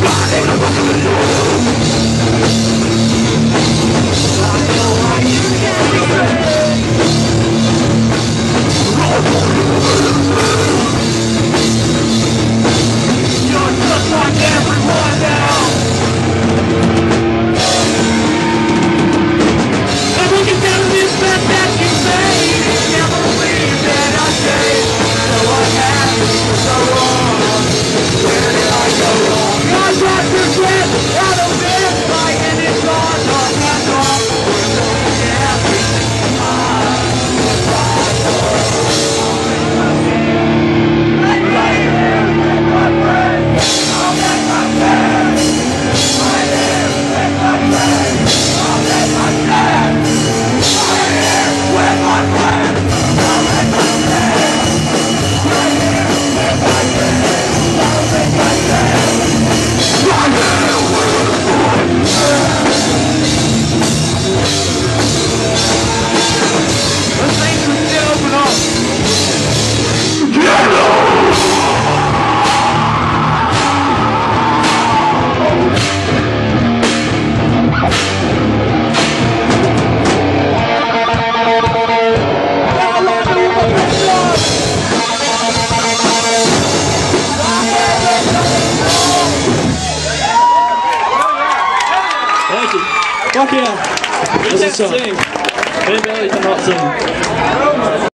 body bien. We Das can't ist so. sing. Maybe I cannot sing.